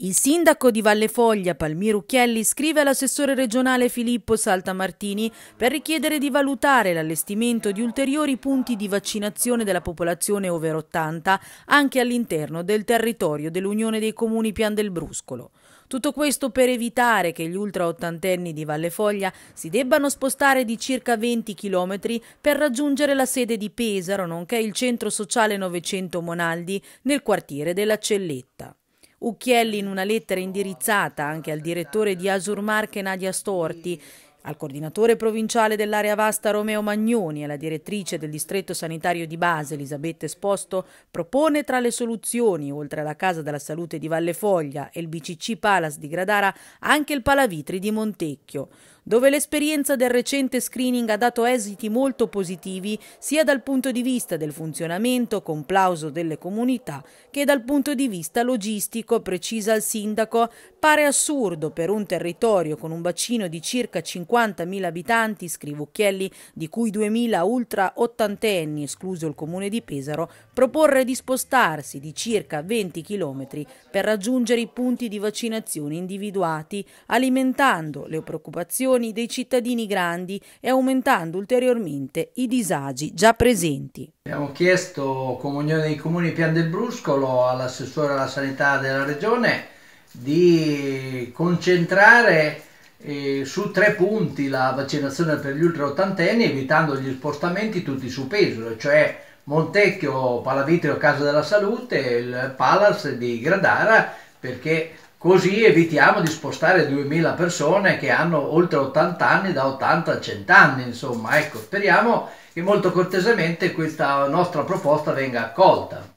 Il sindaco di Valle Foglia, Palmiro Chielli, scrive all'assessore regionale Filippo Saltamartini per richiedere di valutare l'allestimento di ulteriori punti di vaccinazione della popolazione over 80 anche all'interno del territorio dell'Unione dei Comuni Pian del Bruscolo. Tutto questo per evitare che gli ultra ottantenni di Valle Foglia si debbano spostare di circa 20 km per raggiungere la sede di Pesaro, nonché il centro sociale 900 Monaldi nel quartiere della Celletta. Ucchielli in una lettera indirizzata anche al direttore di Asurmarche Nadia Storti al coordinatore provinciale dell'area vasta Romeo Magnoni e alla direttrice del distretto sanitario di base Elisabetta Esposto propone tra le soluzioni, oltre alla Casa della Salute di Valle Foglia e il BCC Palace di Gradara, anche il Palavitri di Montecchio dove l'esperienza del recente screening ha dato esiti molto positivi sia dal punto di vista del funzionamento con plauso delle comunità che dal punto di vista logistico, precisa il sindaco, pare assurdo per un territorio con un bacino di circa 50.000 abitanti, scrive Ucchielli, di cui 2.000 ultra ottantenni, escluso il comune di Pesaro, proporre di spostarsi di circa 20 km per raggiungere i punti di vaccinazione individuati, alimentando le preoccupazioni preoccupazioni dei cittadini grandi e aumentando ulteriormente i disagi già presenti. Abbiamo chiesto Comunione dei Comuni Pian del Bruscolo all'assessore alla sanità della regione di concentrare eh, su tre punti la vaccinazione per gli ultra ottantenni evitando gli spostamenti tutti su Pesaro, cioè Montecchio, Palavitrio, Casa della Salute il Palace di Gradara perché Così evitiamo di spostare 2000 persone che hanno oltre 80 anni, da 80 a 100 anni, insomma, ecco, speriamo che molto cortesemente questa nostra proposta venga accolta.